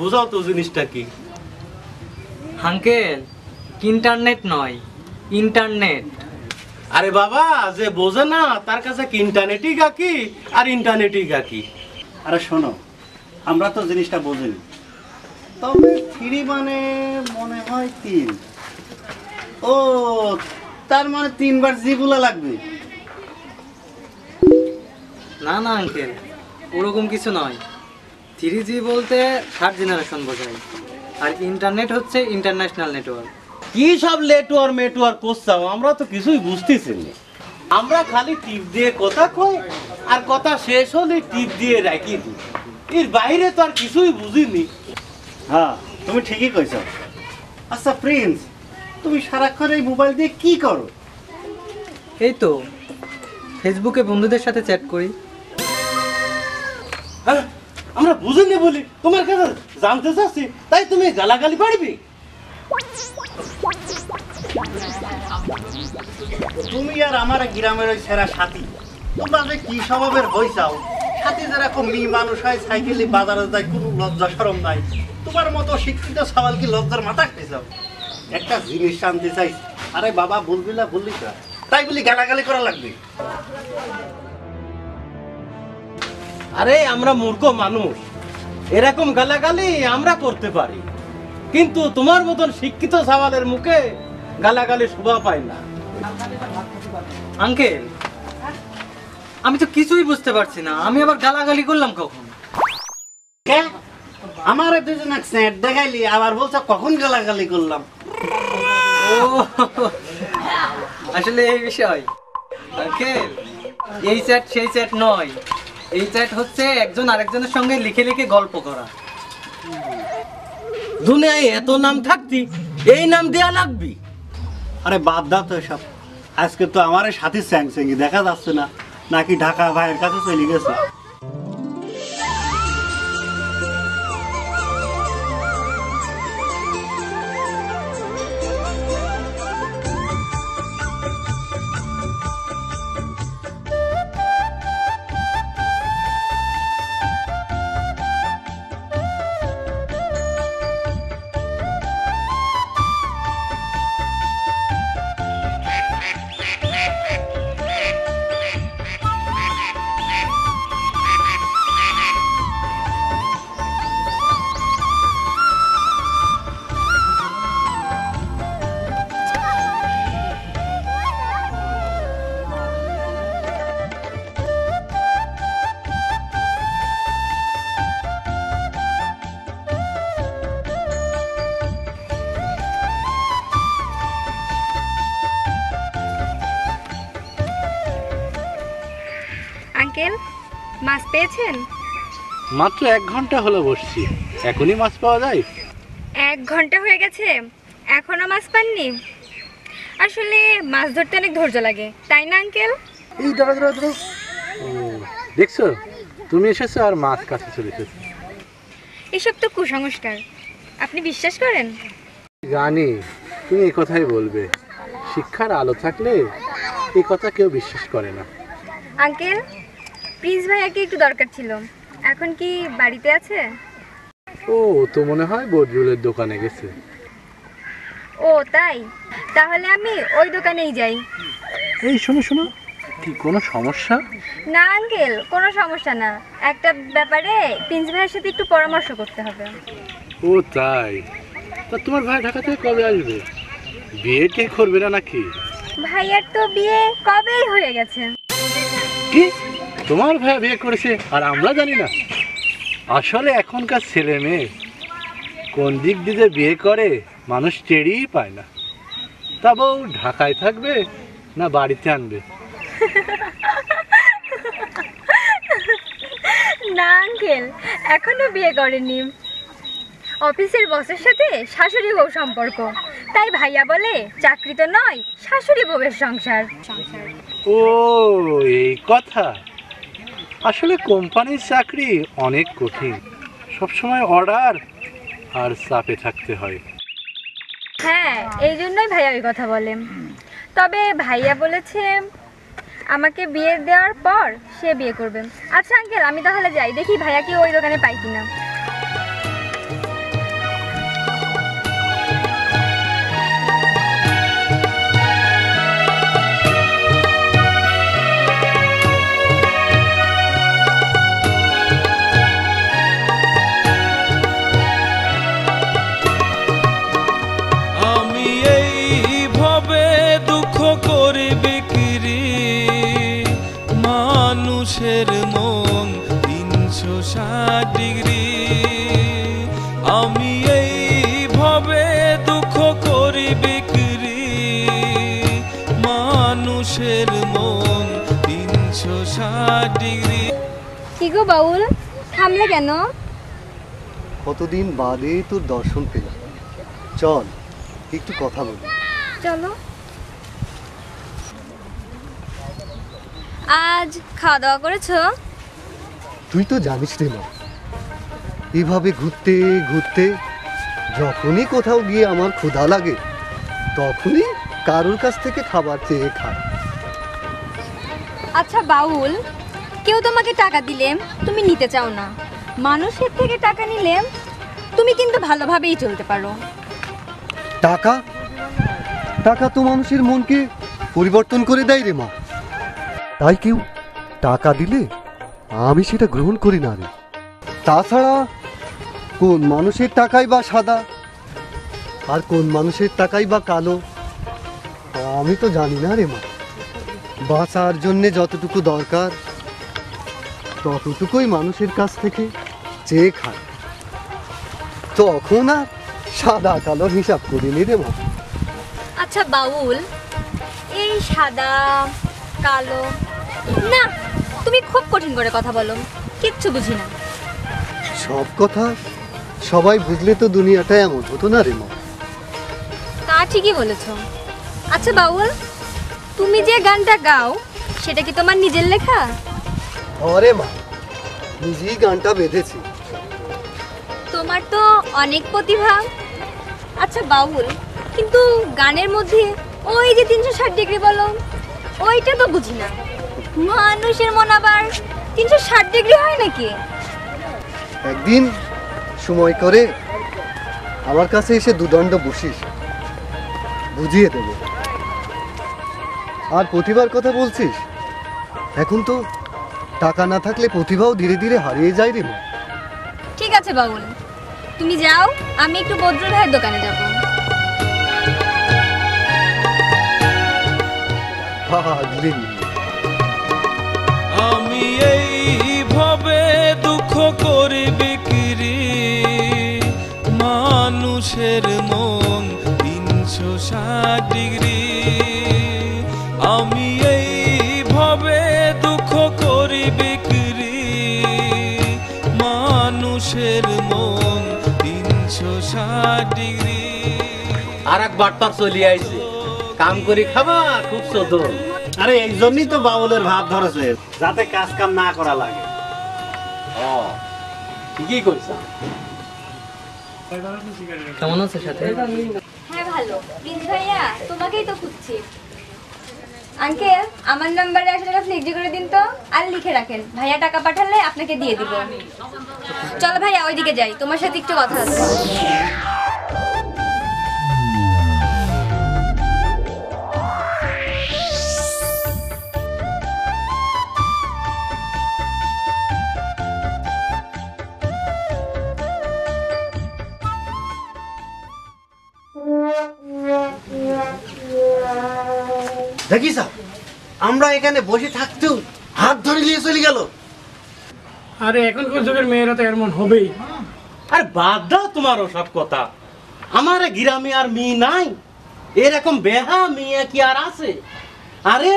বোঝাও তো জিনিসটা কি? আঙ্কেল ইন্টারনেট নয় ইন্টারনেট আরে বাবা যে বোঝে না তার কাছে কি ইন্টারনেটই গাকি আর ইন্টারনেটই গাকি আরে শোনো আমরা তো জিনিসটা বুঝিনি। তবে থ্রি মানে মনে হয় তিন। ও তার মানে তিনবার জিবুলা লাগবে। না না আঙ্কেল ওরকম কিছু নয়। থ্রি জি বলতে থার্ড জেনারেশন বোঝায়। আর ইন্টারনেট হচ্ছে ইন্টারন্যাশনাল নেটওয়ার্ক। কি সব নেটওয়ার্ক মেটওয়ার্ক করছাও আমরা তো কিছুই বুঝতেছি না। আমরা খালি টিপ দিয়ে কথা কই আর কথা শেষ হলে টিপ দিয়ে রাখি দিই এর বাইরে তো আর কিছুই বুঝিনি। হ্যাঁ তুমি ঠিকই কইছো। আচ্ছা প্রিন্স তুমি সারাক্ষণ এই মোবাইল দিয়ে কি করো? এই তো ফেসবুকে বন্ধুদের সাথে চ্যাট করি। হ্যাঁ আমরা বুঝিনি বলি। তোমার কাছে জানতে চাচ্ছি, তাই তুমি গালাগালি পারবি? তুমি আর আমার গ্রামের ওই সেরা সাথী, তোমরা যে কি স্বভাবের হইছাও সাথী যেরকম মেয়ে মানুষ হয়, সাইকেলে বাজারে যায়, কোনো লজ্জা সরম নাই। তোমার মতো শিক্ষিত সবাল কি লজ্জার মাথা খাইছাও একটা জিনিস শান্তি চাই আরে বাবা বলবি না বললি তাই বলি গালাগালি করা লাগবে। আরে আমরা মূর্খ মানুষ। এরকম গালাগালি আমরা করতে পারি। কিন্তু তোমার মতন শিক্ষিত সওয়ালের মুখে গালাগালি শোভা পায় না। আঙ্কেল আমি তো কিছুই বুঝতে পারছি না। আমি আবার গালাগালি করলাম কখন? কে? আমার দুজন স্যাট দেখাইলি আবার বলছো কখন গালাগালি করলাম? ও আসলে এই বিষয়। আঙ্কেল এই চ্যাট সেই চ্যাট নয়। এই চ্যাট হচ্ছে একজন আরেকজনের সঙ্গে লিখে লিখে গল্প করা। দুনিয়ায় এত নাম থাকতি, এই নাম দেয়া লাগবি? আরে বাদ দাও তো এসব। আজকে তো আমার সাথী স্যাং দেখা যাচ্ছে না। নাকি ঢাকা ভাইয়ের কাছে চলে গেছে। আঙ্কেল মাছ পেয়েছেন? মাত্র এক ঘণ্টা হলো বসছি। এখনই মাছ পাওয়া যায়? এক ঘণ্টা হয়ে গেছে। এখনও মাছ পাননি। আসলে মাছ ধরতে অনেক ধৈর্য লাগে তাই না আঙ্কেল? এই দাঁড়া দাঁড়া দাঁড়া। দেখছ? তুমি এসেছ আর মাছ কাছে চলে এসেছ। এসব তো কুসংস্কার। আপনি বিশ্বাস করেন? জানি তুমি এই কথাই বলবে। শিক্ষার আলো থাকলে এই কথা কেউ বিশ্বাস করে না। আঙ্কেল প্রিন্স ভাইয়াকে একটু দরকার ছিল। এখন কি বাড়িতে আছে? ও তো মনে হয় বদরুলের দোকানে গেছে। ও তাই? তাহলে আমি ওই দোকানেই যাই। এই শোনো শোনো। কি কোনো সমস্যা? না আঙ্কেল কোনো সমস্যা না। একটা ব্যাপারে প্রিন্স ভাইয়ের সাথে একটু পরামর্শ করতে হবে। ও তাই। তা তোমার ভাই ঢাকা থেকে কবে আসবে? বিয়ে কে করবে না নাকি? ভাইয়ার তো বিয়ে কবেই হয়ে গেছে। কি? তোমার ভাই বিয়ে করেছে আর আমরা জানি না। আসলে এখনকার ছেলে মেয়ে কোন দিক দিয়ে বিয়ে করে মানুষ টেরই পায় না। তা বউ ঢাকায় থাকবে না বাড়িতে আনবে? না আঙ্কেল এখনও বিয়ে করেনি। অফিসের বসের সাথে শাশুড়ি বউ সম্পর্ক। তাই ভাইয়া বলে চাকরি তো নয় শাশুড়ি বউয়ের সংসার। ও এই কথা। আসলে কোম্পানির চাকরি অনেক কঠিন। সবসময় অর্ডার আর চাপে থাকতে হয়। হ্যাঁ এই জন্যই ভাইয়া ওই কথা বলেন তবে ভাইয়া বলেছে, আমাকে বিয়ে দেওয়ার পর সে বিয়ে করবে। আচ্ছা আঙ্কেল, আমি তাহলে যাই। দেখি ভাইয়া কি ওই দোকানে পাই কিনা। ষাট ডিগ্রি। আমি এইভাবে দুঃখ করি বিক্রি। মানুষের মন তিনশো ষাট ডিগ্রি। কি গো বাউল থামলে কেন? কতদিন বাদে তোর দর্শন পেলাম। চল একটু কথা বলি। চলো। আজ খাওয়া দাওয়া করেছ? তুই তো জানিস রে মা এভাবে ঘুরতে ঘুরতে যখনই কোথাও গিয়ে আমার ক্ষুধা লাগে তখনই কারোর কাছ থেকে খাবার চেয়ে খাই আচ্ছা বাউল কেউ তোমাকে টাকা দিলে তুমি নিতে চাও না। মানুষের থেকে টাকা নিলে তুমি কিন্তু ভালোভাবেই চলতে পারো। টাকা? টাকা তো মানুষের মনকে পরিবর্তন করে দেয় রে মা। তাই কেউ টাকা দিলে আমি সেটা গ্রহণ করি না রে। তাছাড়া কোন মানুষের টাকাই বা সাদা আর কোন মানুষের টাকাই বা কালো আমি তো জানি না রে মা। বাঁচার জন্যে যতটুকু দরকার ততটুকুই মানুষের কাছ থেকে চেয়ে খায়। তখন আর সাদা কালোর হিসাব করিনি রে মা। আচ্ছা বাউল এই সাদা কালো না তুমি খুব কঠিন করে কথা বলো। কিচ্ছু বুঝি না। সব কথা সবাই বুঝলে তো দুনিয়াটা এমন হতো না রে মা। তা ঠিকই বলেছ। আচ্ছা বাউল তুমি যে গানটা গাও সেটা কি তোমার নিজের লেখা? অরে মা নিজেই গানটা বেঁধেছি। তোমার তো অনেক প্রতিভা। আচ্ছা বাউল কিন্তু গানের মধ্যে ওই যে তিনশো ষাট ডিগ্রি বলো ওইটা তো বুঝি না। মানুষের মন আবার তিনশো ষাট ডিগ্রি হয় নাকি? একদিন সময় করে আমার কাছে এসে দুদণ্ড বসিস। বুঝিয়ে দেব। আর প্রতিভার কথা বলছিস? এখন তো টাকা না থাকলে প্রতিভাও ধীরে ধীরে হারিয়ে যায় রে ঠিক আছে বাউল তুমি যাও আমি একটু বদ্রুল ভাইয়ের দোকানে যাব। ভাগলি আমি এইভাবে দুঃখ করি বিক্রি মানুষের মন তিনশো ষাট ডিগ্রি। আমি এইভাবে দুঃখ করি বিক্রি মানুষের মন তিনশো ষাট ডিগ্রি। আর এক বাটপার চলি আইছে। কাম করি খাবা, খুব সদর। আরে এই জন্যই তো বাউলের ভাব ধরেছে যাতে কাজ কাম না করা লাগে। ও ঠিকই করছ কেমন আছে সাথে? হ্যাঁ ভালো। প্রিন্স ভাইয়া তোমাকেই তো খুঁজছি। আঙ্কেল আমার নাম্বারে টাকা ফ্লেক্সি করে দিন তো আর লিখে রাখেন। ভাইয়া টাকা পাঠালে আপনাকে দিয়ে দিব। চলো ভাইয়া ওইদিকে যাই। তোমার সাথে একটু কথা আছে। দেখিস আমরা এখানে বসে থাকতেও হাত ধরে নিয়ে চলে গেল। আরে এখনকার যুগের মেয়েরা তো এমন হবেই। আরে বাদ দাও তোমার ওসব কথা। আমার গ্রামে আর মেয়ে নাই। এরকম বেহা মেয়ে কি আর আছে? আরে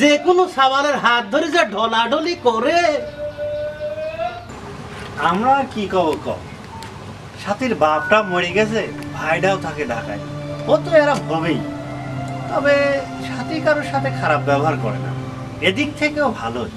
যে কোনো সাবালের হাত ধরে যে ঢলাঢলি করে। আমরা কি কব ক? সাথীর বাপটা মরে গেছে ভাইটাও থাকে ঢাকায়। ও তো এরা হবেই। তবে সাথী কারোর সাথে খারাপ ব্যবহার করে না। এদিক থেকেও ভালো।